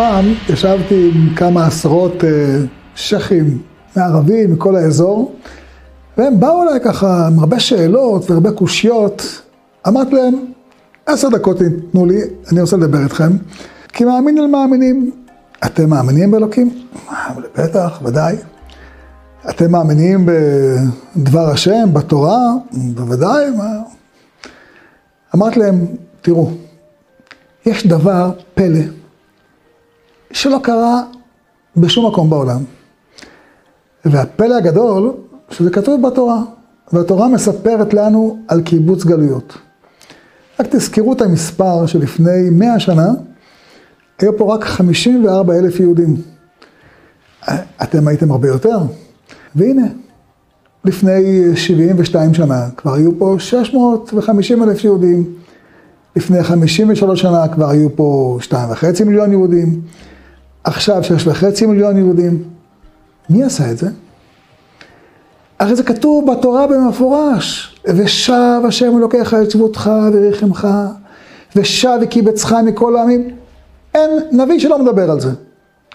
פעם ישבתי עם כמה עשרות אה, שכים מערבים מכל האזור, והם באו אליי ככה עם הרבה שאלות והרבה קושיות. אמרתי להם, עשר דקות תנו לי, אני רוצה לדבר איתכם, כי מאמין על מאמינים. אתם מאמינים באלוקים? בטח, ודאי. אתם מאמינים בדבר השם, בתורה? בוודאי. מה? אמרתי להם, תראו, יש דבר פלא שלא קרה בשום מקום בעולם. והפלא הגדול, שזה כתוב בתורה, והתורה מספרת לנו על קיבוץ גלויות. רק תזכרו את המספר שלפני מאה שנה, היו פה רק 54 אלף יהודים. אתם הייתם הרבה יותר. והנה, לפני 72 שנה כבר היו פה 650 אלף יהודים. לפני 53 שנה כבר היו פה 2.5 מיליון יהודים. עכשיו 6.5 מיליון יהודים. מי עשה את זה? הרי זה כתוב בתורה במפורש, ושב השם אלוקיך את שבותך וריחמך, ושב וקיבצך מכל העמים. אין נביא שלא מדבר על זה.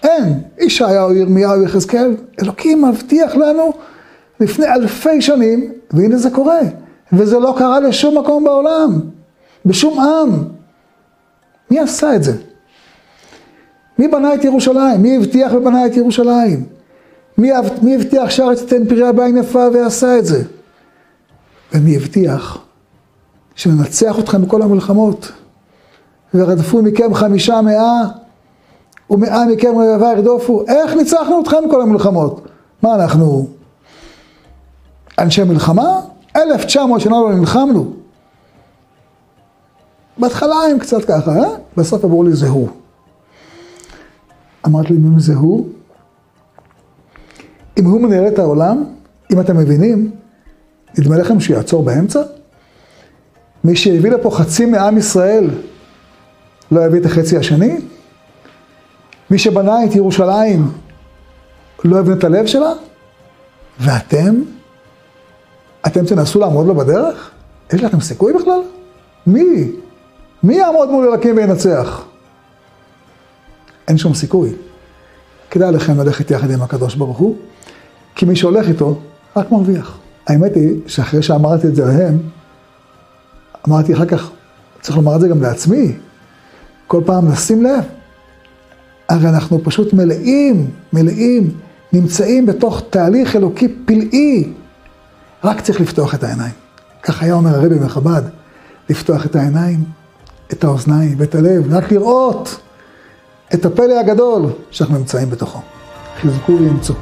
אין. ישעיהו, ירמיהו, יחזקאל. אלוקים מבטיח לנו לפני אלפי שנים, והנה זה קורה. וזה לא קרה לשום מקום בעולם, בשום עם. מי עשה את זה? מי בנה את ירושלים? מי הבטיח ובנה את ירושלים? מי, מי הבטיח שהארץ תיתן פריה בעין יפה ועשה את זה? ומי הבטיח שננצח אתכם בכל המלחמות? ורדפו מכם חמישה מאה ומאה מכם רבבה ירדופו. איך ניצחנו אתכם בכל המלחמות? מה אנחנו אנשי מלחמה? אלף תשע מאות שנה לא נלחמנו. בהתחלה הם קצת ככה, אה? בסוף אמרו לי זה הוא. אמרתי לי מי זה הוא? אם הוא מנהל את העולם, אם אתם מבינים, נדמה לכם שיעצור באמצע? מי שהביא לפה חצי מעם ישראל לא יביא את החצי השני? מי שבנה את ירושלים לא יבין את הלב שלה? ואתם? אתם תנסו לעמוד לו בדרך? יש לכם סיכוי בכלל? מי? מי יעמוד מול אלוקים וינצח? אין שום סיכוי. כדאי לכם ללכת יחד עם הקדוש ברוך הוא, כי מי שהולך איתו רק מרוויח. האמת היא שאחרי שאמרתי את זה להם, אמרתי אחר כך, צריך לומר את זה גם לעצמי, כל פעם לשים לב. הרי אנחנו פשוט מלאים, מלאים, נמצאים בתוך תהליך אלוקי פלאי. רק צריך לפתוח את העיניים. כך היה אומר הרבי מחב"ד, לפתוח את העיניים, את האוזניים ואת הלב, רק לראות את הפלא הגדול שאנחנו נמצאים בתוכו. חזקו ואמצו.